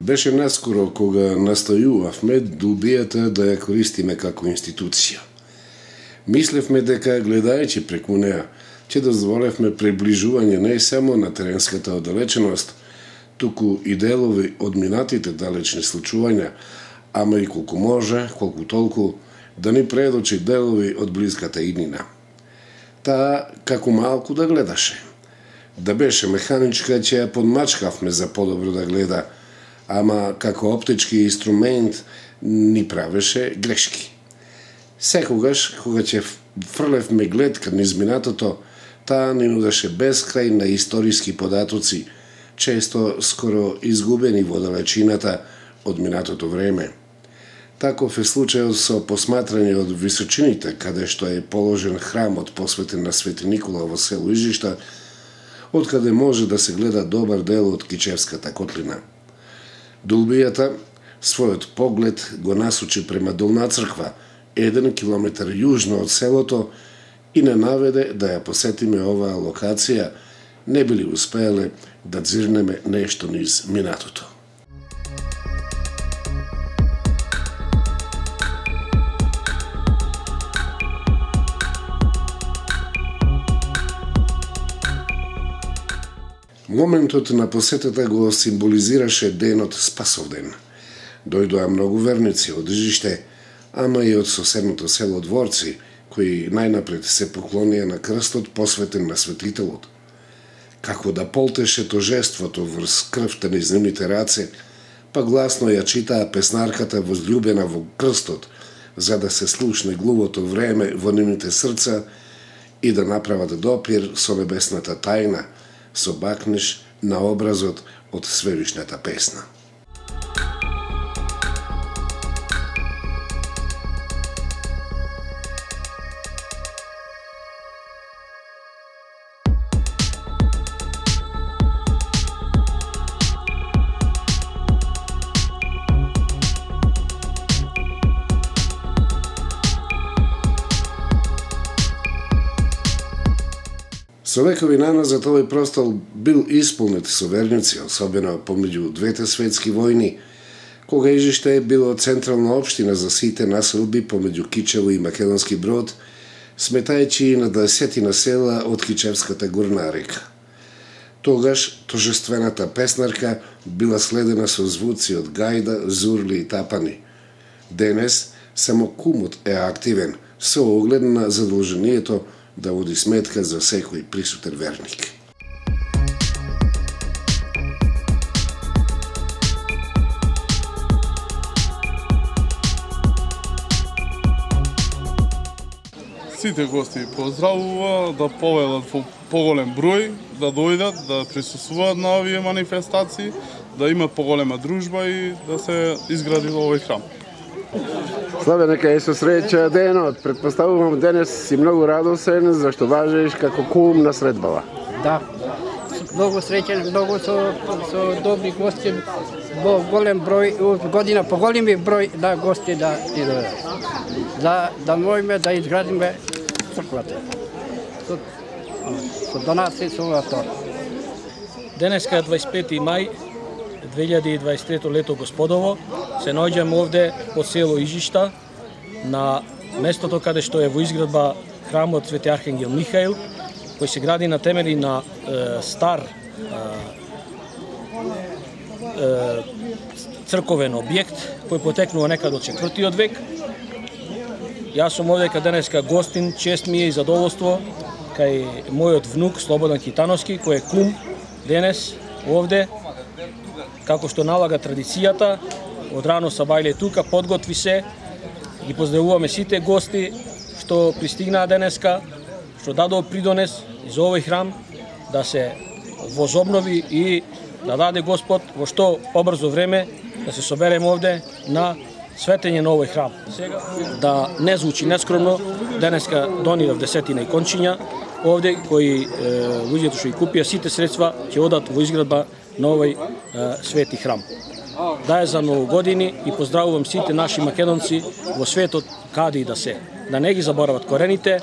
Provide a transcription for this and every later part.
Беше наскоро кога настојувавме дубијата да ја користиме како институција. Мислевме дека гледајќи преку неа, ќе дозволевме приближување не само на теренската оддалеченост, туку и делови од минатите далечни случувања, ама и колку може, колку толку, да ни предочи делови од близката иднина. Таа како малку да гледаше. Да беше механичка, ќе ја подмачкавме за подобро да гледа, ама како оптички инструмент ни правеше грешки. Секогаш, кога ќе фрлевме гледка низ минатото, таа ни нудеше безкрај на историски податоци, често скоро изгубени во далечината од минатото време. Таков е случајот со посматрање од височините, каде што е положен храмот посветен на Свети Никола во село Ижишта, од каде може да се гледа добар дел од Кичевската котлина. Долбијата својот поглед го насочи према Долна црква, еден километар јужно од селото, и не наведе да ја посетиме оваа локација, не били успееле да дзирнеме нешто низ минатото. Моментот на посетата го символизираше денот Спасовден. Дојдоа многу верници од Жиште, ама и од соседното село Дворци, кои најнапред се поклонија на крстот посветен на светителот. Како да полтеше тожеството врз крвта на земните раце, па гласно ја читаа песнарката возлюбена во крстот, за да се слушне глувото време во нивните срца и да направат допир со небесната тајна – собакнеш на образот од свевишната песна. Со векови наназад овој простор бил исполнет со верници, особено помеѓу двете светски војни, кога Ижиште е било централна општина за сите населби помеѓу Кичево и Македонски брод, сметајќи и на десетина села од Кичевската горна река. Тогаш тожествената песнарка била следена со звуци од гајда, зурли и тапани. Денес само кумот е активен, со оглед на задолжението да води сметка за секој присутен верник. Сите гости поздравува да повелат по поголем број, да дојдат, да присуствуваат на овие манифестации, да имат поголема дружба и да се изгради овој храм. Славе, нека е со среќа денот. Предпоставувам денес си многу радосен зашто важиш како кум на средбава. Да. Многу среќен, многу со, со добри гости, во голем број, година по големи број да гости да ти дојдат. Да, да можеме да изградиме црквата. Со, со донација со тоа. Денеска е 25 мај 2023 лето господово, се наоѓаме овде по село Ижишта, на местото каде што е во изградба храмот Свети Архангел Михаил, кој се гради на темели на е, стар е, е, црковен објект кој потекнува некад од четвртиот век. Јас сум овде каде денеска гостин, чест ми е и задоволство кај мојот внук Слободан Китановски, кој е кум денес овде како што налага традицијата, од рано са бајле тука, подготви се, ги поздравуваме сите гости што пристигнаа денеска, што дадоа придонес за овој храм да се возобнови и да даде Господ во што побрзо време да се собереме овде на светење на овој храм. Сега да не звучи нескромно, денеска донирав десетина и кончиња овде кои луѓето што и купија сите средства ќе одат во изградба на овој свети храм. Да е за новогодини и поздравувам сите наши македонци во светот каде и да се. Да не ги заборават корените,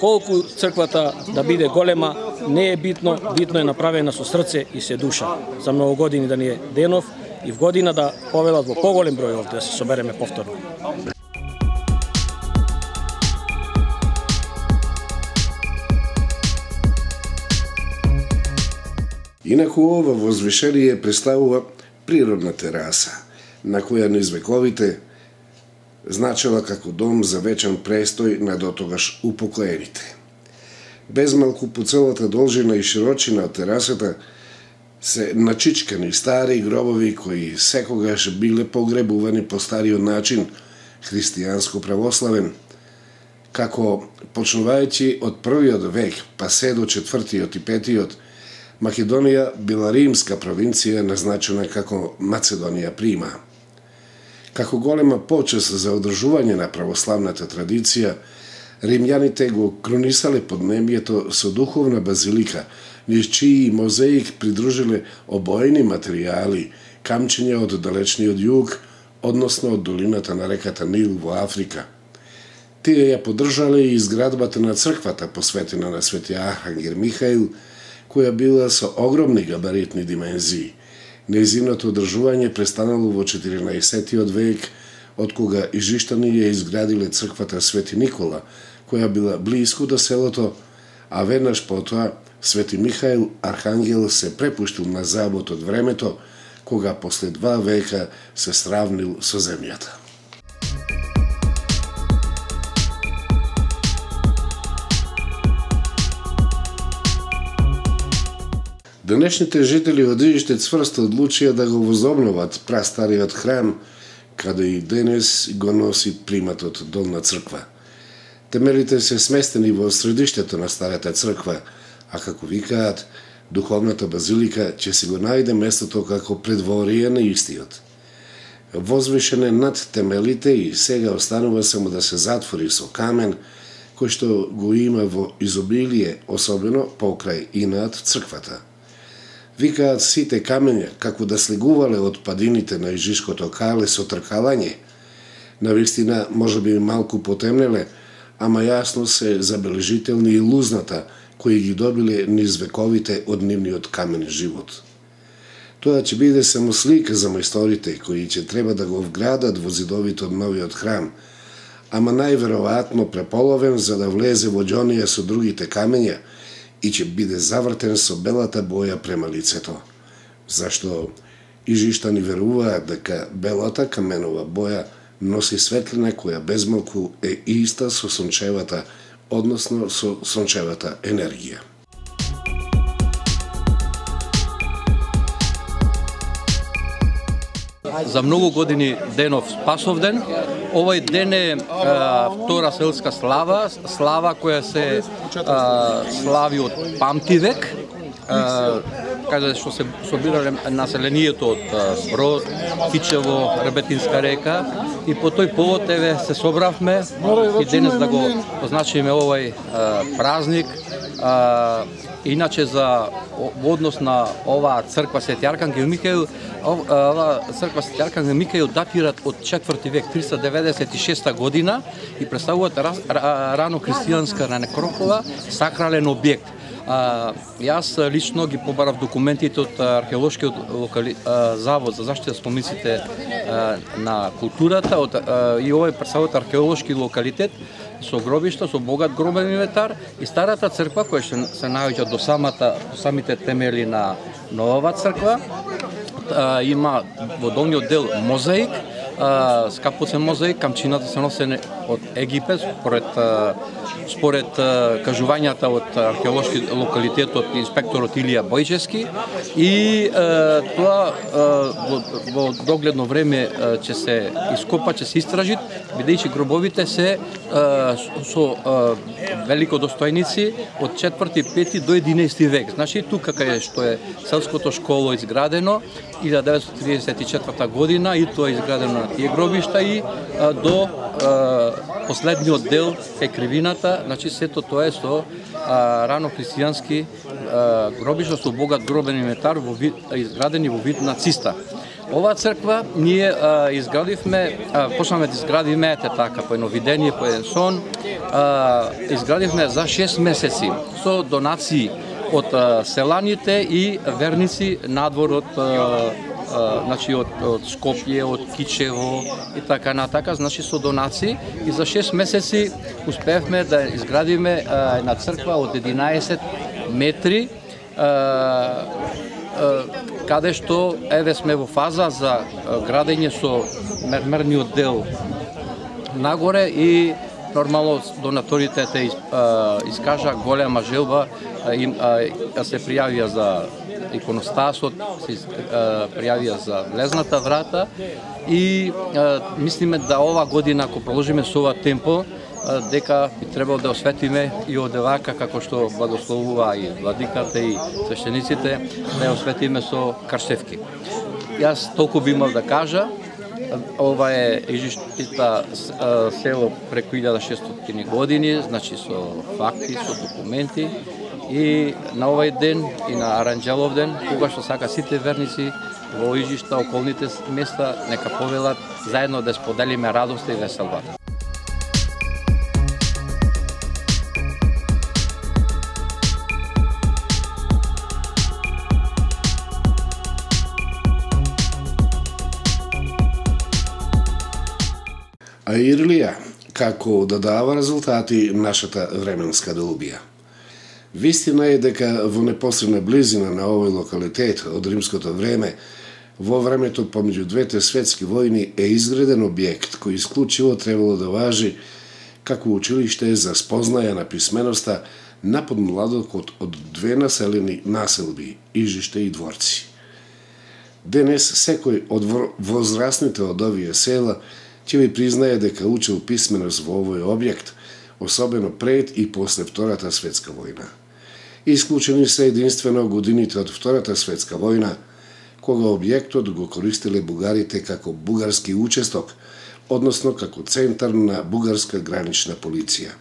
колку црквата да биде голема, не е битно, битно е направена со срце и се душа. За многу години да ни е денов и в година да повелат во поголем број овде да се собереме повторно. Инаку ова возвишение представува природна тераса, на која низ вековите значела како дом за вечен престој на дотогаш упокоените. Безмалку по целата должина и широчина од терасата се начичкани стари гробови кои секогаш биле погребувани по стариот начин, христијанско-православен, како почнувајќи од првиот век па се до четвртиот и петиот, Македонија била римска провинција назначена како Македонија прима. Како голема почест за одржување на православната традиција, римјаните го кронисале поднебието со духовна базилика, низ чиј мозеик придружиле обоени материјали, камчиња од далечниот југ, односно од долината на реката Нил во Африка. Тие ја поддржале и изградбата на црквата посветена на Свети Архангел Михаил, која била со огромни габаритни димензии. Незиното одржување престанало во 14. век, од кога Ижиштани ја изградиле црквата Свети Никола, која била близко до селото, а веднаш потоа Свети Михаил Архангел се препуштил на забот од времето, кога после два века се сравнил со земјата. Денешните жители од Ижиште цврсто одлучија да го возобноват прастариот храм, каде и денес го носи приматот Долна црква. Темелите се сместени во средиштето на старата црква, а како викаат, духовната базилика ќе се го најде местото како предворие на истиот. Возвишен е над темелите и сега останува само да се затвори со камен, кој што го има во изобилие, особено покрај и над црквата. Викаат сите камења како да слегувале од падините на Ижишкото кале со тркалање. На вистина може би малку потемнеле, ама јасно се забележителни и лузната кои ги добиле низ вековите од нивниот камен живот. Тоа ќе биде само слика за мајсторите кои ќе треба да го вградат во зидовите од новиот храм, ама најверојатно преполовен за да влезе во џонија со другите камења, и ќе биде завртен со белата боја према лицето. Зашто Ижиштани веруваат дека белата каменова боја носи светлина која безмалку е иста со сончевата, односно со сончевата енергија. За многу години денов спасовден. Овој ден е а, втора селска слава, слава која се а, слави од памтивек, а, каде што се собирале населението од Брод, Кичево, Ребетинска река. И по тој повод еве се собравме и денес да го означиме овој а, празник а, Иначе за во однос на оваа црква Свети Аркангел Михаил, оваа црква Свети Аркангел Михаил датират од 4 век 396 година и представуваат рано христијанска на некропола сакрален објект. А, јас лично ги побарав документите од археолошкиот локали, а, завод за заштита спомениците на културата од, а, и овој представот археолошки локалитет со гробишта, со богат гробен инвентар и старата црква која се, се наоѓа до самата до самите темели на новава црква. А, има во долниот дел мозаик, скапоцен мозаик, камчината се носене од Египет, според, според кажувањата од археолошки локалитет од инспекторот Илија Бојчески и тоа во, во догледно време ќе се ископа, ќе се истражи, бидејќи гробовите се со велико достојници од 4 5 до 11 век. Значи тука кај што е селското школо изградено 1934 година и тоа е изградено на тие гробишта и до последниот дел е кривината, значи сето тоа е со а, рано христијански гробишта со богат гробен инвентар во вид, изградени во вид на циста. Ова црква ние а, изградивме, а, почнаме да изградиме, ете така, по едно видение, по еден сон, а, изградивме за 6 месеци со донации од селаните и верници надвор од значи од, од Скопје, од Кичево и така натака, значи со донаци и за 6 месеци успевме да изградиме една црква од 11 метри каде што еве сме во фаза за градење со мермерниот дел нагоре и нормално донаторите те искажа голема желба им да се пријавија за иконостасот, се пријавија за влезната врата и мислиме да ова година ако продолжиме со ова темпо дека би требало да осветиме и од вака како што благословува и владиката и свештениците да ја осветиме со каршевки. Јас толку би имал да кажа, ова е Ижиштита село преку 1600 години, значи со факти, со документи и на овај ден и на Аранджелов ден, кога што сака сите верници во Ижишта, околните места, нека повелат заедно да споделиме радоста и веселбата. А Ирлија, како да дава резултати нашата временска долубија. Вистина е дека во непосредна близина на овој локалитет од римското време, во времето помеѓу двете светски војни е изграден објект кој исклучиво требало да важи како училиште за спознаја на писменоста на подмладокот од две населени населби, Ижиште и Дворци. Денес секој од возрастните од овие села ќе ви признае дека учил писменост во овој објект, особено пред и после Втората светска војна. Исклучени се единствено годините од Втората светска војна, кога објектот го користеле бугарите како бугарски учесток, односно како центар на бугарска гранична полиција.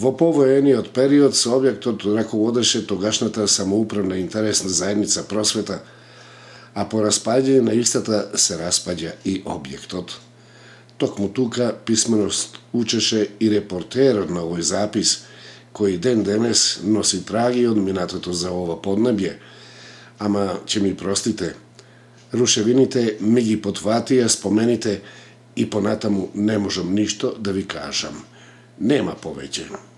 Во повоениот период со објектот раководеше тогашната самоуправна интересна заедница просвета, а по распаѓање на истата се распаѓа и објектот. Токму тука писменост учеше и репортерот на овој запис – кој ден денес носи траги од минатото за ова поднебје, ама ќе ми простите, рушевините ми ги потватија спомените и понатаму не можам ништо да ви кажам. Нема повеќе.